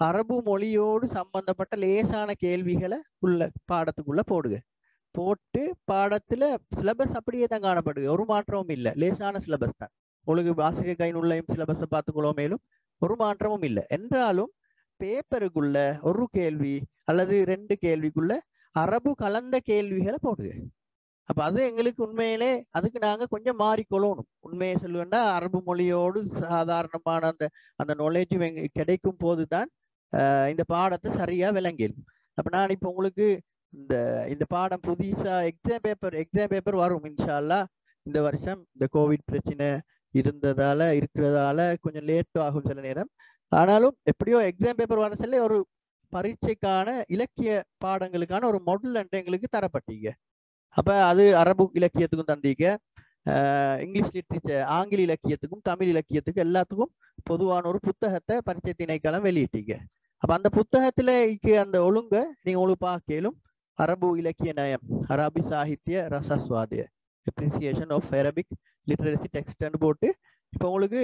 அரபு மொழியோடு சம்பந்தப்பட்ட லேசான கேள்விகளை உள்ள பாடத்துக்குள்ள போடுங்க. போட்டு பாடத்துல சிலபஸ் அப்படியே தான் காணப்படுது ஒரு மாற்றமும் இல்லை. லேசான சிலபஸ் தான். உங்களுக்கு ஆசிரியர் கையினுள்ளையும் சிலபஸை பார்த்துக்கொள்ள மேலும் ஒரு மாற்றமும் இல்லை. என்றாலும் பேப்பருக்குள்ள ஒரு கேள்வி அல்லது ரெண்டு கேள்விக்குள்ள அரபு கலந்த கேள்விகளை போடுங்க. அப்ப அது எங்களுக்கு உண்மையிலே அதுக்கு நாங்க கொஞ்சம் மாறிக்கொள்ளணும். உண்மையை சொல்லுவேன்னா அரபு மொழியோடு சாதாரணமான அந்த அந்த நாலேஜும் எங்க கிடைக்கும் போதுதான் இந்த பாடத்தை சரியாக விளங்கிடும் அப்போ நான் இப்போ உங்களுக்கு இந்த இந்த பாடம் புதுசாக எக்ஸாம் பேப்பர் எக்ஸாம் பேப்பர் வரும் இன்ஷால்லா. இந்த வருஷம் இந்த கோவிட் பிரச்சனை இருந்ததால இருக்கிறதால கொஞ்சம் லேட் ஆகும் சில நேரம். ஆனாலும் எப்படியோ எக்ஸாம் பேப்பர் வர சொல்ல ஒரு பரீட்சைக்கான இலக்கிய பாடங்களுக்கான ஒரு மாடல் எங்களுக்கு தரப்பட்டீங்க. அப்போ அது அரபு இலக்கியத்துக்கும் தந்தீங்க. இங்கிலீஷ் லிட்ரேச்சர் ஆங்கில இலக்கியத்துக்கும் தமிழ் இலக்கியத்துக்கும் எல்லாத்துக்கும் பொதுவான ஒரு புத்தகத்தை பரிச்சை திணைக்களம் வெளியிட்டீங்க. அப்ப அந்த புத்தகத்துல இக்கு அந்த ஒழுங்க நீங்க உங்களுக்கு கேளும் அரபு இலக்கிய நயம் அரபி சாகித்ய ரசஸ்வாதிய அப்ரிசியேஷன் ஆஃப் அரபிக் லிட்ரேசி டெக்ஸ்ட்னு போட்டு இப்போ உங்களுக்கு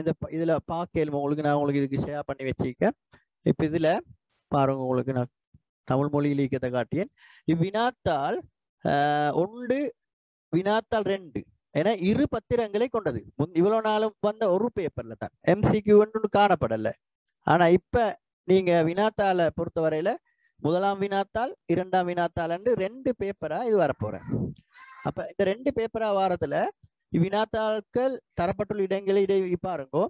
இந்த இதில் இதுல பார்க்கலும் உங்களுக்கு நான் உங்களுக்கு இதுக்கு ஷேர் பண்ணி வச்சிருக்கேன். இப்போ இதுல பாருங்க உங்களுக்கு நான் தமிழ் மொழி இலக்கியத்தை காட்டியேன். இவ்வினாத்தால் ஆஹ் ஒன்று வினாத்தால் ரெண்டு. என இரு பத்திரங்களை கொண்டது. முன் இவ்வளவு நாளும் வந்த ஒரு பேப்பர்ல தான். எம்சிக்யூ ஒன்று காணப்படல. ஆனா இப்ப நீங்க வினாத்தாளை பொறுத்தவரையில முதலாம் வினாத்தாள் இரண்டாம் வினாத்தாள் ரெண்டு பேப்பரா இது வரப்போற. அப்ப இந்த ரெண்டு பேப்பரா வாரத்துல இவ்வினாத்தாள்கள் தரப்பட்டுள்ள இடங்களை இடை பாருங்கோ.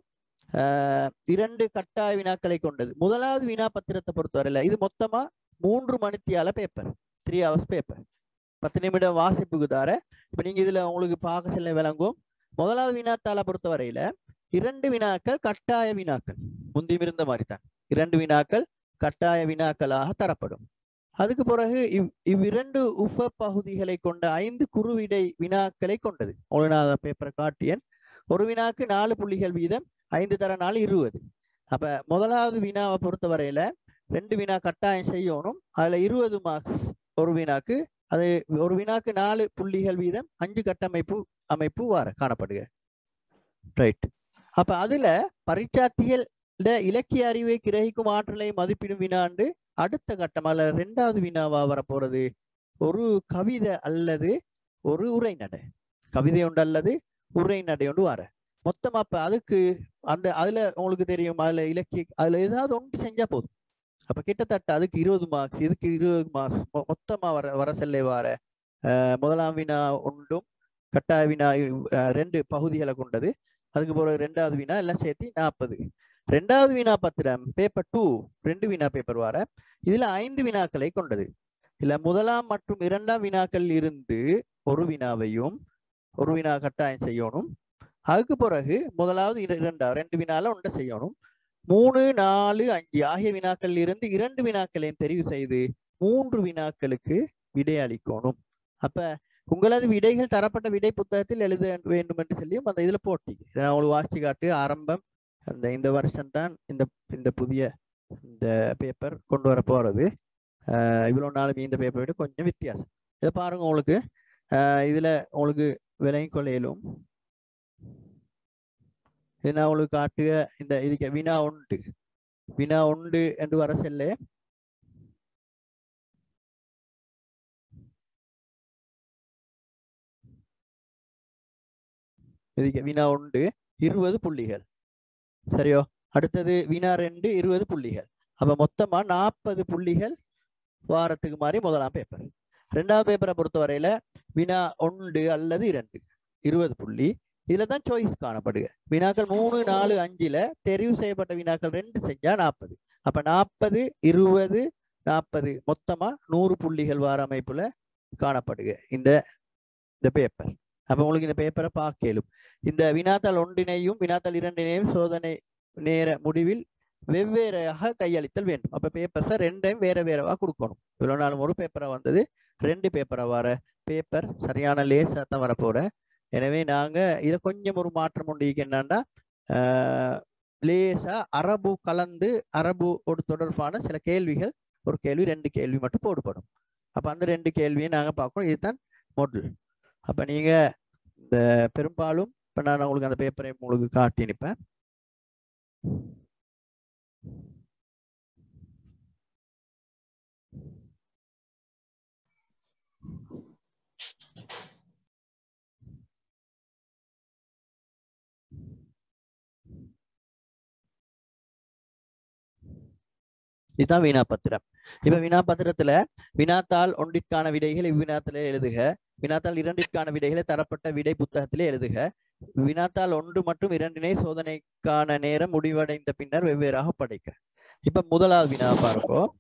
இரண்டு கட்டாய வினாக்களை கொண்டது. முதலாவது வினா பத்திரத்தை பொறுத்தவரையில இது மொத்தமா மூன்று மணித்தியால பேப்பர் த்ரீ ஹவர்ஸ் பேப்பர் பத்து நிமிடம் வாசிப்புக்கு தார இப்போ நீங்க இதுல உங்களுக்கு பார்க்க செல்ல விளங்கும். முதலாவது வினாத்தாளை பொறுத்தவரையில இரண்டு வினாக்கள் கட்டாய வினாக்கள். முந்தியும் இருந்த மாதிரி தான் இரண்டு வினாக்கள் கட்டாய வினாக்களாக தரப்படும். அதுக்கு பிறகு இவ் இவ்விரண்டு உப பகுதிகளை கொண்ட ஐந்து குறுவிடை வினாக்களை கொண்டது. உங்களுக்கு நான் பேப்பரை காட்டியேன். ஒரு வினாக்கு நாலு புள்ளிகள் வீதம் ஐந்து தர நாள் இருபது அப்ப முதலாவது வினாவை பொறுத்தவரையில ரெண்டு வினா கட்டாயம் செய்யணும். அதுல இருபது மார்க்ஸ் ஒரு வினாக்கு அது ஒரு வினாக்கு நாலு புள்ளிகள் வீதம் அஞ்சு கட்டமைப்பு அமைப்பு வார காணப்படுக. ரைட் அப்ப அதுல பரீட்சார்த்திகள் இலக்கிய அறிவை கிரகிக்கும் ஆற்றலை மதிப்பிடும் வினாண்டு அடுத்த கட்டம் அல்ல ரெண்டாவது வினாவா வரப்போறது? ஒரு கவிதை அல்லது ஒரு உரைநடை கவிதை ஒன்று அல்லது உரைநடை ஒன்று வர. மொத்தம் அப்ப அதுக்கு அந்த அதுல உங்களுக்கு தெரியும் அதுல இலக்கிய அதுல ஏதாவது ஒன்று செஞ்சா போதும். அப்ப கிட்டத்தட்ட அதுக்கு இருபது மார்க்ஸ் இதுக்கு இருபது மார்க்ஸ் மொத்தமா வர வர செல்லை வார முதலாம் வினா ஒன்றும் கட்டாய வினா ரெண்டு பகுதிகளை கொண்டது. அதுக்கு பிறகு ரெண்டாவது வினா எல்லாம் சேர்த்து நாற்பது ரெண்டாவது வினா பத்திரம் பேப்பர் டூ ரெண்டு வினா பேப்பர் வார இதுல ஐந்து வினாக்களை கொண்டது. இல்ல முதலாம் மற்றும் இரண்டாம் வினாக்கள் இருந்து ஒரு வினாவையும் ஒரு வினா கட்டாயம் செய்யணும். அதுக்கு பிறகு முதலாவது இர- இரண்டாவது ரெண்டு வினால ஒன்றை செய்யணும். மூணு நாலு அஞ்சு ஆகிய வினாக்கள் இருந்து இரண்டு வினாக்களையும் தெரிவு செய்து மூன்று வினாக்களுக்கு விடை அளிக்கணும். அப்ப உங்களது விடைகள் தரப்பட்ட விடை புத்தகத்தில் எழுத வேண்டும் என்று சொல்லியும் அந்த இதுல போட்டி இதை அவங்களுக்கு வாசிச்சு காட்டு. ஆரம்பம் அந்த இந்த வருஷம் தான் இந்த இந்த புதிய இந்த பேப்பர் கொண்டு வர போறது. இவ்வளோ நாள் நாளும் இந்த பேப்பரை விட கொஞ்சம் வித்தியாசம். இதை பாருங்க உங்களுக்கு. இதில் இதுல உங்களுக்கு விலகி கொள்ளையிலும் இது நான் உங்களுக்கு காட்டுக. இந்த இதுக்கு வினா உண்டு. வினா உண்டு என்று வர செல்ல. இதுக்கு வினா உண்டு. இருபது புள்ளிகள். சரியோ? அடுத்தது வினா ரெண்டு இருபது புள்ளிகள். அப்ப மொத்தமா நாற்பது புள்ளிகள் வாரத்துக்கு மாதிரி முதலாம் பேப்பர் ரெண்டாவது பேப்பரை பொறுத்தவரையில வினா ஒன்று அல்லது இரண்டு. இருபது புள்ளி. இதுல தான் சாய்ஸ் காணப்படுக. வினாக்கள் மூணு நாலு அஞ்சுல தெரிவு செய்யப்பட்ட வினாக்கள் ரெண்டு செஞ்சா நாற்பது அப்ப நாற்பது இருபது நாற்பது மொத்தமா நூறு புள்ளிகள் வார அமைப்புல காணப்படுக. இந்த இந்த பேப்பர் அப்ப உங்களுக்கு இந்த பேப்பரை பார்க்கலும். இந்த வினாத்தாள் ஒன்றினையும் வினாத்தாள் இரண்டினையும் சோதனை நேர முடிவில் வெவ்வேறாக கையளித்தல் வேண்டும். அப்ப பேப்பர்ஸை ரெண்டையும் வேற வேறவா கொடுக்கணும். இவ்வளவு நாள் ஒரு பேப்பரா வந்தது ரெண்டு பேப்பரா வர பேப்பர் சரியான லேசாக தான் வரப்போற. எனவே நாங்கள் இதை கொஞ்சம் ஒரு மாற்றம் உண்டு. என்னன்னா லேசாக லேசா அரபு கலந்து அரபு ஒரு தொடர்பான சில கேள்விகள் ஒரு கேள்வி ரெண்டு கேள்வி மட்டும் போடுபடும். அப்போ அந்த ரெண்டு கேள்வியை நாங்கள் பார்க்கணும். இதுதான் மொடல் அப்போ நீங்கள் இந்த பெரும்பாலும் இப்போ நான் உங்களுக்கு அந்த பேப்பரை உங்களுக்கு காட்டி அனுப்பேன் இதுதான் வினாபத்திரம் இப்ப வினா பத்திரத்துல வினாத்தாள் ஒன்றிற்கான விடைகள் இவ்வினாத்திலே எழுதுக. வினாத்தாள் இரண்டிற்கான விடைகளை தரப்பட்ட விடை புத்தகத்திலே எழுதுக. வினாத்தாள் ஒன்று மற்றும் இரண்டினை சோதனைக்கான நேரம் முடிவடைந்த பின்னர் வெவ்வேறாக படைக்க. இப்ப முதலாவது வினா பார்ப்போம்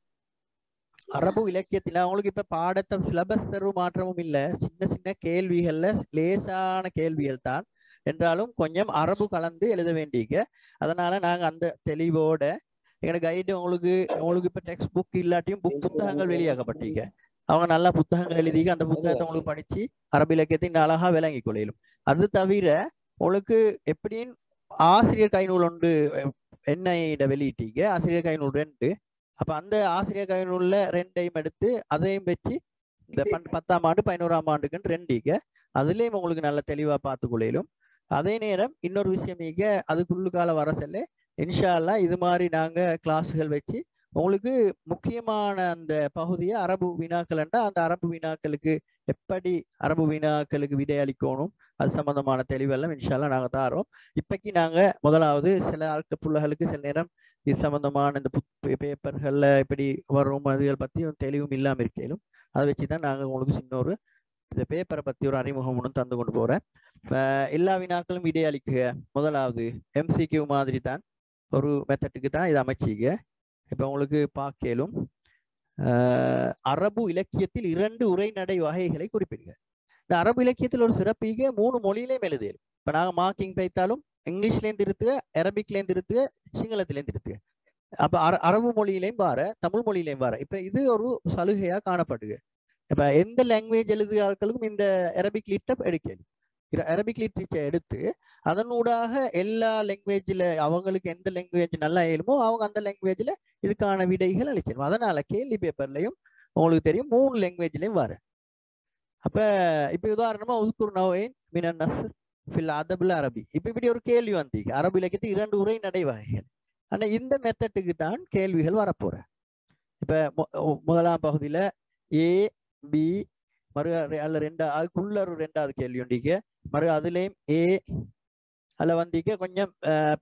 அரபு இலக்கியத்தில் அவங்களுக்கு இப்ப பாடத்தை சிலபஸ் தரும் மாற்றமும் இல்லை. சின்ன சின்ன கேள்விகள்ல லேசான கேள்விகள் தான். என்றாலும் கொஞ்சம் அரபு கலந்து எழுத வேண்டிய அதனால நாங்க அந்த தெளிவோட எங்களோட கைடு உங்களுக்கு உங்களுக்கு இப்ப டெக்ஸ்ட் புக் இல்லாட்டியும் புக் புத்தகங்கள் வெளியாகப்பட்டீங்க. அவங்க நல்லா புத்தகங்கள் எழுதி அந்த புத்தகத்தை உங்களுக்கு படிச்சு அரபு இலக்கியத்தை இன்னும் அழகா விளங்கி கொள்ளையிலும். அது தவிர உங்களுக்கு எப்படியும் ஆசிரியர் கைநூல் ஒன்று என்னையிட வெளியிட்டீங்க? ஆசிரியர் கைநூல் ரெண்டு. அப்ப அந்த ஆசிரியர் கைநூல்ல ரெண்டையும் எடுத்து அதையும் வச்சு இந்த பத்தாம் ஆண்டு பதினோராம் ஆண்டுக்குன்னு ரெண்டீங்க. அதுலயும் உங்களுக்கு நல்ல தெளிவா பார்த்து கொள்ளையிலும். அதே நேரம் இன்னொரு விஷயம் நீங்க அதுக்குள்ளுக்கால வர செல்ல இன்ஷா இது மாதிரி நாங்கள் கிளாஸுகள் வச்சு உங்களுக்கு முக்கியமான அந்த பகுதியை அரபு வினாக்கள்ண்டா அந்த அரபு வினாக்களுக்கு எப்படி அரபு வினாக்களுக்கு விடை அளிக்கணும் அது சம்பந்தமான தெளிவெல்லாம் இன்ஷால்லாம் நாங்கள் தாரோம். இப்போக்கி நாங்கள் முதலாவது சில ஆட்கள் பிள்ளைகளுக்கு சில நேரம் இது சம்பந்தமான இந்த புத் பேப்பர்களில் எப்படி வரும் அதுகள் பற்றியும் தெளிவும் இல்லாமல் இருக்கையிலும் அதை வச்சு தான் நாங்கள் உங்களுக்கு சின்ன ஒரு இந்த பேப்பரை பற்றி ஒரு அறிமுகம் ஒன்று தந்து கொண்டு போகிறேன் எல்லா வினாக்களும் விடை முதலாவது எம்சிக்யூ மாதிரி தான். ஒரு மெத்தட்டுக்கு தான் இதை அமைச்சிங்க இப்போ உங்களுக்கு பார்க்கலும் அரபு இலக்கியத்தில் இரண்டு உரைநடை வகைகளை குறிப்பிடுங்க இந்த அரபு இலக்கியத்தில் ஒரு சிறப்பீக மூணு மொழியிலையும் எழுதியல் இப்போ நாங்கள் மார்க்கிங் பைத்தாலும் இங்கிலீஷ்லேயும் திருத்துக அரபிக்லேயும் திருத்துக சிங்களத்திலேயும் திருத்துக. அப்போ அர அரபு மொழியிலையும் வார தமிழ் மொழியிலையும் வார. இப்போ இது ஒரு சலுகையாக காணப்படுது இப்போ எந்த லாங்குவேஜ் எழுதுகிறார்களுக்கும் இந்த அரபிக் லிட்டப் எடுக்கணும் அரபிக் லிட்ரேச்சர் எடுத்து அதனூடாக எல்லா லாங்குவேஜில் அவங்களுக்கு எந்த லாங்குவேஜ் நல்லா இயலுமோ அவங்க அந்த லாங்குவேஜில் இதுக்கான விடைகள் அளிச்சிடும் அதனால் கேள்வி பேப்பர்லையும் உங்களுக்கு தெரியும் மூணு லாங்குவேஜ்லையும் வர. அப்போ இப்போ உதாரணமாக உஸ்குர் நவேன் மினன் நஸ்ர் ஃபில் அதபுல் அரபி. இப்போ இப்படி ஒரு கேள்வி வந்தீங்க அரபு இலக்கியத்து இரண்டு உரை நடைவாகைகள். ஆனால் இந்த மெத்தட்டுக்கு தான் கேள்விகள் வரப்போகிற இப்போ முதலாம் பகுதியில் ஏ பி மறு அல்ல ரெண்டா அதுக்குள்ள ஒரு ரெண்டாவது கேள்வி உண்டிக்க மறு அதுலேயும் ஏ அதில் வந்திக்க கொஞ்சம்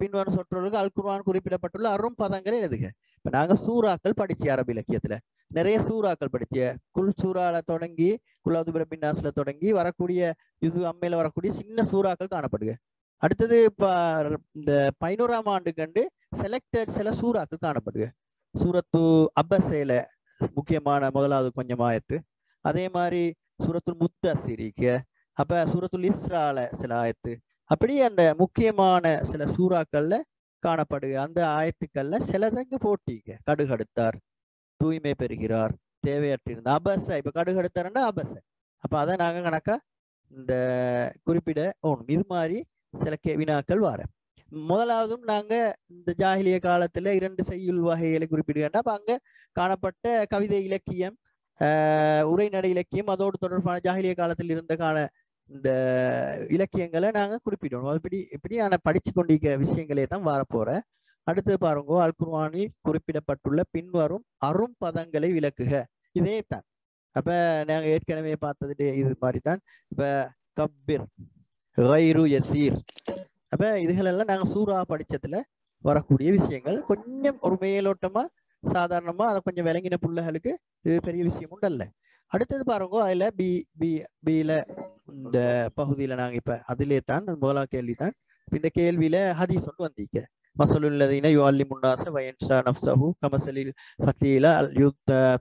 பின்வரும் சொற்றொழுக்கு அல் குர்வான் குறிப்பிடப்பட்டுள்ள அரும் பதங்களை எழுதுக. இப்போ நாங்கள் சூறாக்கள் படிச்சு அரபு இலக்கியத்தில். நிறைய சூறாக்கள் படிச்ச குல் சூறால தொடங்கி குலாது பிரபின்னாஸ்ல தொடங்கி வரக்கூடிய இது அம்மையில வரக்கூடிய சின்ன சூறாக்கள் காணப்படுது அடுத்தது இப்போ இந்த பதினோராம் ஆண்டு கண்டு செலக்டட் சில சூறாக்கள் காணப்படுது சூரத்து அப்பசேல முக்கியமான முதலாவது கொஞ்சம் ஆயத்து. அதே மாதிரி சூரத்துல் முத்தசிரிக்கு அப்ப சூரத்துல் இஸ்ரால சில ஆயத்து. அப்படியே அந்த முக்கியமான சில சூறாக்கள்ல காணப்படுக அந்த ஆயத்துக்கள்ல சிலதங்க போட்டிங்க கடுகடுத்தார் தூய்மை பெறுகிறார் தேவையற்றிருந்த அபச இப்ப கடுகடுத்தாருன்னா அபச. அப்ப அதை நாங்க கணக்கா இந்த குறிப்பிட ஓணும். இது மாதிரி சில கே வினாக்கள் வர. முதலாவதும் நாங்க இந்த ஜாகிலிய காலத்துல இரண்டு செய்யுள் வகைகளை குறிப்பிடுகிறோம். அப்ப அங்க காணப்பட்ட கவிதை இலக்கியம் உரைநடை இலக்கியம் அதோடு தொடர்பான ஜாகிலிய காலத்தில் இருந்த இந்த இலக்கியங்களை நாங்கள் குறிப்பிடுவோம். அப்படி இப்படியான படித்து கொண்டிருக்க விஷயங்களே தான் வரப்போற. அடுத்து பாருங்க அல் குர்வானில் குறிப்பிடப்பட்டுள்ள பின்வரும் அரும் பதங்களை விளக்குக. இதே தான் அப்ப நாங்க ஏற்கனவே பார்த்தது இது மாதிரி தான் இப்ப கபிர் வைரு யசீர். அப்ப இதுகளெல்லாம் நாங்க சூறா படிச்சதுல வரக்கூடிய விஷயங்கள். கொஞ்சம் ஒரு மேலோட்டமா சாதாரணமா அதை கொஞ்சம் விளங்கின பிள்ளைகளுக்கு இது பெரிய விஷயம் உண்டல்ல அடுத்தது பாருங்க அதுல பி பி பியில இந்த பகுதியில நாங்க இப்ப அதிலே தான் முதலா கேள்வி தான். இந்த கேள்வியில ஹதீஸ் ஒன்று வந்திக்க மசலுல்லதீன யுஅல்லி முன்னாச வயன்ஷா நப்சஹு கமசலில் ஃபத்தீல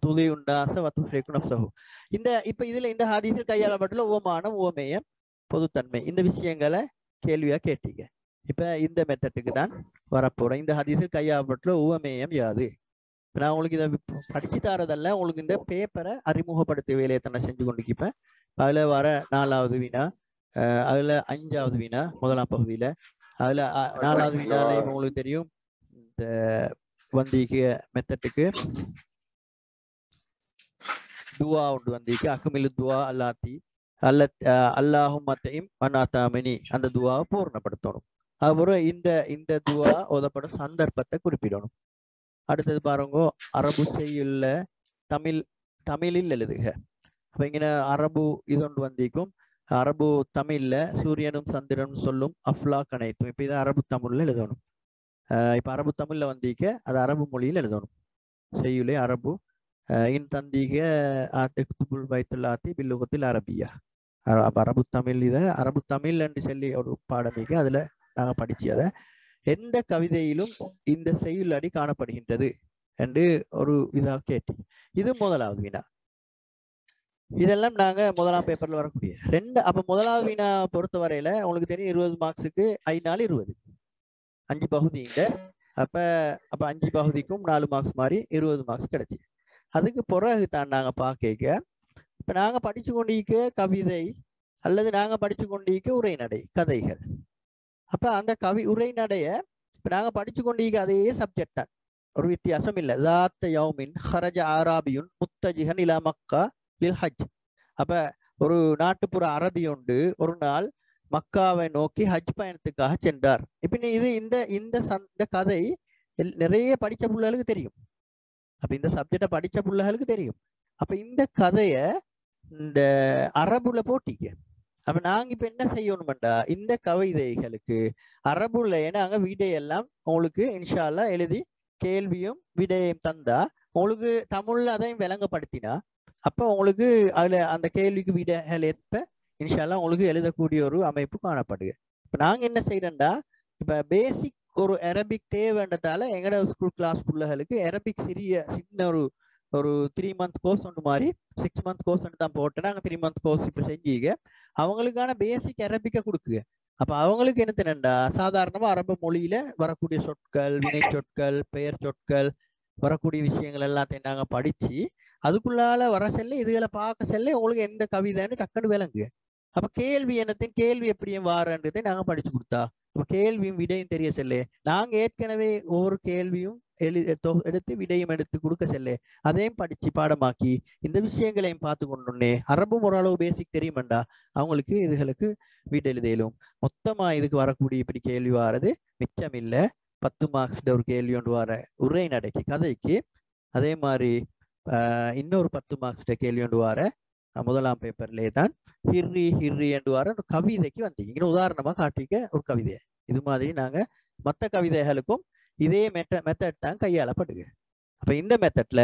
துதி உண்டாச வத்துஹ்ரிகு நப்சஹு இந்த இப்போ இதில் இந்த ஹதீஸில் கையாளப்பட்டுள்ள ஓமானம் ஓமேயம் பொதுத்தன்மை. இந்த விஷயங்களை கேள்வியா கேட்டீங்க. இப்ப இந்த மெத்தட்டுக்கு தான் வரப்போகிறோம் இந்த ஹதீஸில் கையாளப்பட்டுள்ள உவமேயம் யாது? நான் உங்களுக்கு இதை படிச்சு தரதல்ல உங்களுக்கு இந்த பேப்பரை அறிமுகப்படுத்த வேலையை தானே செஞ்சு கொண்டிருப்பேன் அதுல வர நாலாவது வினா அதுல அஞ்சாவது வினா முதலாம் பகுதியில. அதுல நாலாவது வினால உங்களுக்கு தெரியும் இந்த வந்திக்கு மெத்தட்டுக்கு துவா உண்டு வந்திக்கு அக்குமிலு துவா அல்லாத்தி அல்ல அல்லாஹும் மத்தையும் அனாத்தாமினி அந்த துவாவை பூர்ணப்படுத்தணும். அப்புறம் இந்த இந்த துவா ஓதப்படும் சந்தர்ப்பத்தை குறிப்பிடணும். அடுத்தது பாருங்க அரபு செய்யுள்ள தமிழ் தமிழில் எழுதுக. அப்ப இங்க அரபு இதொன்று வந்திக்கும். அரபு தமிழ்ல சூரியனும் சந்திரனும் சொல்லும் அஃப்லா கனைத்தும் இப்ப இதை அரபு தமிழ்ல எழுதணும். இப்போ இப்ப அரபு தமிழ்ல வந்திக்க அது அரபு மொழியில் எழுதணும். செய்யுளே அரபு. இன் தந்தீக ஆத்திகுல் வைத்துல்லாத்தி பில்லுகத்தில் அரபியா. அரபு தமிழ் இதை அரபு தமிழ் என்று சொல்லி ஒரு பாடமிக்க அதுல நாங்கள் படிச்சு அதை எந்த கவிதையிலும் இந்த செய்யுள் அடி காணப்படுகின்றது என்று ஒரு இதா கேட்டு இது முதலாவது வினா. இதெல்லாம் நாங்க முதலாம் பேப்பர்ல வரக்கூடிய ரெண்டு அப்ப முதலாவது வினா பொறுத்த வரையில உங்களுக்கு தெரியும் இருபது மார்க்ஸுக்கு ஐந்து நாள் இருபது. அஞ்சு பகுதிங்க அப்ப அப்ப அஞ்சு பகுதிக்கும் நாலு மார்க்ஸ் மாதிரி இருபது மார்க்ஸ் கிடைச்சு. அதுக்கு பிறகு தான் நாங்க பார்க்க இப்ப நாங்க படிச்சு கொண்டிருக்க கவிதை அல்லது நாங்க படிச்சு கொண்டிருக்க உரைநடை கதைகள். அப்ப அந்த கவி உரைநடைய இப்ப நாங்க படிச்சு கொண்டிருக்க அதே சப்ஜெக்ட் தான். ஒரு வித்தியாசம் இல்லை. ஜாத்த யௌமின் ஹரஜ ஆராபியுன் முத்தஜிஹன் இலா மக்கா லில் ஹஜ். அப்ப ஒரு நாட்டுப்புற அரபி உண்டு. ஒரு நாள் மக்காவை நோக்கி ஹஜ் பயணத்துக்காக சென்றார். இப்ப நீ இது இந்த இந்த சந்- இந்த கதை எல்- நிறைய படிச்ச பிள்ளைகளுக்கு தெரியும். அப்ப இந்த சப்ஜெக்டை படிச்ச பிள்ளைகளுக்கு தெரியும். அப்ப இந்த கதைய இந்த அரபுல போட்டிக்க. அப்ப நாங்க இப்ப என்ன செய்யணும்டா இந்த கவிதைகளுக்கு அரபுல நாங்க விடையெல்லாம் உங்களுக்கு இன்ஷால்லா எழுதி கேள்வியும் விடையும் தந்தா உங்களுக்கு தமிழ்ல அதையும் விளங்கப்படுத்தினா அப்ப உங்களுக்கு அதுல அந்த கேள்விக்கு விடைகள் ஏற்ப இன்ஷால்லா உங்களுக்கு எழுதக்கூடிய ஒரு அமைப்பு காணப்படுது. இப்ப நாங்க என்ன செய்யறோம்டா இப்ப பேசிக் ஒரு அரபிக் தேவைன்றதால எங்கட ஸ்கூல் கிளாஸ் பிள்ளைகளுக்கு அரபிக் சிறிய சின்ன ஒரு ஒரு த்ரீ மந்த் கோர்ஸ் ஒன்று மாதிரி சிக்ஸ் மந்த் கோர்ஸ் தான் போட்டு நாங்கள் த்ரீ மந்த் கோர்ஸ் இப்போ செஞ்சீங்க. அவங்களுக்கான பேசிக் அரபிக்கை கொடுக்குங்க. அப்போ அவங்களுக்கு என்ன தெரியும்டா சாதாரணமாக அரபு மொழியில் வரக்கூடிய சொற்கள் வினை சொற்கள் பெயர் சொற்கள் வரக்கூடிய விஷயங்கள் எல்லாத்தையும் நாங்கள் படித்து அதுக்குள்ளால வர செல்ல இதுகளை பார்க்க செல்ல உங்களுக்கு எந்த கவிதைன்னு டக்குன்னு விளங்கு அப்போ கேள்வி என்னத்தையும் கேள்வி எப்படியும் வாரன்றதை நாங்கள் படித்து கொடுத்தா இப்போ கேள்வியும் விடையும் தெரிய செல்ல நாங்கள் ஏற்கனவே ஒவ்வொரு கேள்வியும் எழு எடுத்து விடையும் எடுத்து கொடுக்க செல்ல. அதையும் படிச்சு பாடமாக்கி இந்த விஷயங்களையும் பார்த்து கொண்டோன்னே அரபும் ஓரளவு பேசிக் தெரியுமண்டா? அவங்களுக்கு இதுகளுக்கு வீட்டு எழுதியலும் மொத்தமா இதுக்கு வரக்கூடிய இப்படி கேள்வி வாரது மிச்சம் இல்ல. பத்து மார்க்ஸ் ஒரு கேள்வி ஒன்று வர உரை நடைக்கு கதைக்கு. அதே மாதிரி ஆஹ், இன்னொரு பத்து மார்க்ஸ் கேள்வி ஒன்று வர முதலாம் பேப்பர்லேயே தான் ஹிர்ரி ஹிர்ரி என்று வர ஒரு கவிதைக்கு வந்தீங்க இங்க உதாரணமா காட்டிக்க ஒரு கவிதை இது மாதிரி நாங்க மற்ற கவிதைகளுக்கும் இதே மெத்த மெத்தட் தான் கையாளப்படுது. அப்போ இந்த மெத்தட்ல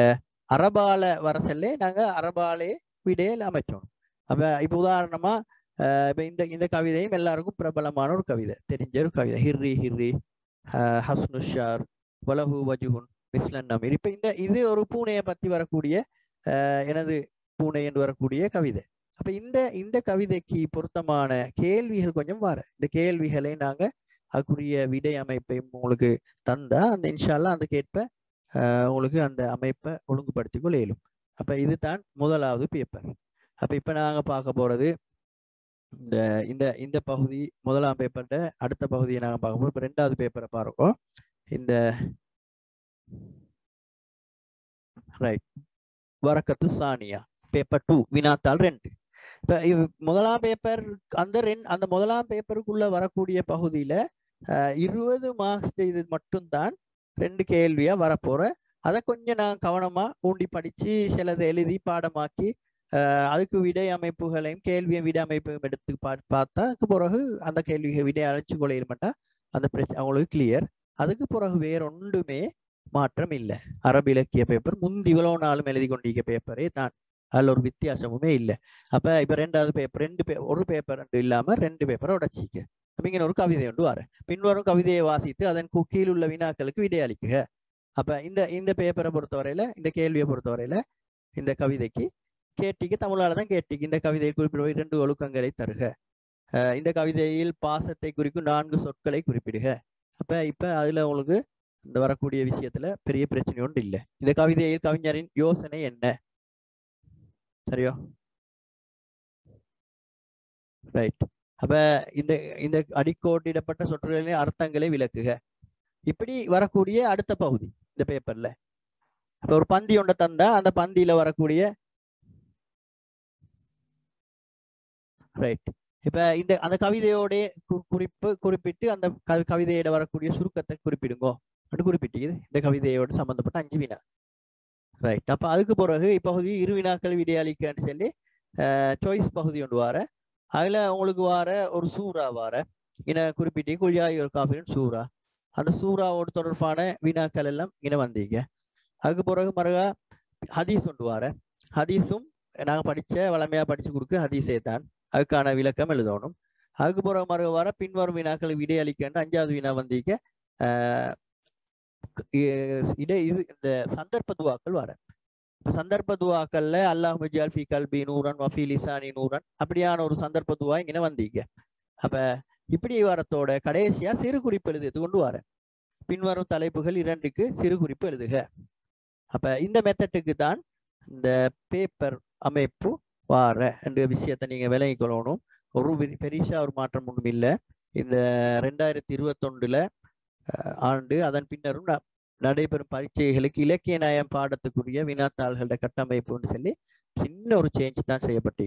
அரபால வர செல்லே நாங்கள் அரபாலே விடையில் அமைச்சோம் அப்போ இப்போ உதாரணமா இப்போ இந்த இந்த கவிதையும் எல்லாருக்கும் பிரபலமான ஒரு கவிதை. தெரிஞ்ச ஒரு கவிதை. ஹிர்ரி ஹிர்ரி ஹஸ்னுஷார் வலஹு வஜுகுன் மிஸ்லன் நமீர். இப்போ இந்த இது ஒரு பூனையை பற்றி வரக்கூடிய எனது பூனை என்று வரக்கூடிய கவிதை. அப்போ இந்த இந்த கவிதைக்கு பொருத்தமான கேள்விகள் கொஞ்சம் வர. இந்த கேள்விகளை நாங்கள் அதுக்குரிய விடை அமைப்பை உங்களுக்கு தந்தால் அந்த இன்ஷால்லா அந்த கேட்ப உங்களுக்கு அந்த அமைப்பை ஒழுங்குபடுத்தி கொள்ள இயலும். அப்ப இதுதான் முதலாவது பேப்பர் அப்போ இப்போ நாங்கள் பார்க்க போகிறது இந்த இந்த இந்த பகுதி முதலாம் பேப்பர்ல அடுத்த பகுதியை நாங்கள் பார்க்க போகிறோம் இப்போ ரெண்டாவது பேப்பரை பார்க்கோம் இந்த ரைட் வரக்கத்து சானியா பேப்பர் டூ வினாத்தாள் ரெண்டு. இப்போ இது முதலாம் பேப்பர் அந்த ரெண்டு அந்த முதலாம் பேப்பருக்குள்ள வரக்கூடிய பகுதியில் இருபது மார்க்ஸ் இது மட்டும்தான் ரெண்டு கேள்வியா வரப்போகிற அதை கொஞ்சம் நான் கவனமாக ஊண்டி படிச்சு சிலதை எழுதி பாடமாக்கி அதுக்கு விடை அமைப்புகளையும் கேள்வியும் விடை அமைப்பையும் எடுத்து பா பார்த்தா அதுக்கு பிறகு அந்த கேள்விகள் விடை அழைச்சி கொள்ள அந்த பிரச்சனை அவங்களுக்கு கிளியர் அதுக்கு பிறகு வேற ஒன்றுமே மாற்றம் இல்லை. அரபு இலக்கிய பேப்பர் முந்தி இவ்வளோ நாளும் எழுதி கொண்டிருக்க பேப்பரே தான். அதில் ஒரு வித்தியாசமுமே இல்லை. அப்போ இப்போ ரெண்டாவது பேப்பர் ரெண்டு பே ஒரு பேப்பர் ரெண்டு இல்லாமல் ரெண்டு பேப்பரை உடைச்சிக்க. அப்படிங்கிற ஒரு கவிதை ஒன்று பின்வரும் கவிதையை வாசித்து அதன் கு- கீழ் உள்ள வினாக்களுக்கு விடை அளிக்குக அப்ப இந்த இந்த பேப்பரை பொறுத்தவரையில இந்த கேள்வியை பொறுத்தவரையில இந்த கவிதைக்கு கேட்டிக்கு தமிழால தான் கேட்டிக்கு இந்த கவிதையில் குறிப்பிடுவ இரண்டு ஒழுக்கங்களை தருக இந்த கவிதையில் பாசத்தை குறிக்கும் நான்கு சொற்களை குறிப்பிடுக அப்ப இப்ப அதுல உங்களுக்கு இந்த வரக்கூடிய விஷயத்துல பெரிய பிரச்சனை ஒன்று இல்லை இந்த கவிதையில் கவிஞரின் யோசனை என்ன சரியோ ரைட் அப்ப இந்த இந்த அடிக்கோட்டிடப்பட்ட சொற்றொடர்களின் அர்த்தங்களை விளக்குக. இப்படி வரக்கூடிய அடுத்த பகுதி இந்த பேப்பர்ல அப்ப ஒரு பந்தி ஒன்றை தந்தா அந்த பந்தியில வரக்கூடிய ரைட் இப்ப இந்த அந்த கவிதையோடைய கு- குறிப்பு குறிப்பிட்டு அந்த கவிதையோட வரக்கூடிய சுருக்கத்தை குறிப்பிடுங்கோ. அப்படி குறிப்பிட்டீங்க. இந்த கவிதையோட சம்பந்தப்பட்ட அஞ்சு வினா. ரைட் அப்ப அதுக்கு பிறகு இப்பகுதி இரு வினாக்கள் விடையளிக்கன்னு சொல்லி சாய்ஸ் பகுதி ஒன்று வார அதில் உங்களுக்கு வர ஒரு சூறா வர இன குறிப்பிட்டு குழியாய் ஒரு காஃபின் சூறா. அந்த சூராவோட தொடர்பான வினாக்கள் எல்லாம் இன வந்தீங்க. அதுக்கு பிறகு மறுகா ஹதீஸ் ஒன்று வார. ஹதீஸும் நாங்கள் படித்த வளமையாக படித்து கொடுக்க ஹதீஸே தான். அதுக்கான விளக்கம் எழுதணும். அதுக்கு பிறகு மறு வர பின்வரும் வினாக்கள் விடையளிக்கின்ற அஞ்சாவது வினா வந்தீங்க. ஆஹ் இடை இது இந்த சந்தர்ப்ப துவாக்கள் வர. சந்தர்ப்ப துவாக்கள்ல அல்லாஹ் முஜால் ஃபி கல்பி நூரன் வஃபி லிசானி நூரன். அப்படியான ஒரு சந்தர்ப்ப துவா இங்கே வந்தீங்க. அப்ப இப்படி வரத்தோட கடைசியா சிறு குறிப்பு எழுதி கொண்டு வர பின்வரும் தலைப்புகள் இரண்டுக்கு சிறு குறிப்பு எழுதுக. அப்ப இந்த மெத்தட்டுக்கு தான் இந்த பேப்பர் அமைப்பு வார என்ற விஷயத்தை நீங்க விலகி கொள்ளணும். ஒரு பெரி- பெரிசா ஒரு மாற்றம் ஒன்றும் இல்லை. இந்த ரெண்டாயிரத்தி இருபத்தொண்டுல ஆண்டு அதன் பின்னரும் நடைபெறும் பரீட்சைகளுக்கு இலக்கிய நயம் பாடத்துக்குரிய வினாத்தாள்களோட கட்டமைப்புன்னு சொல்லி சின்ன ஒரு சேஞ்ச் தான் செய்யப்பட்டு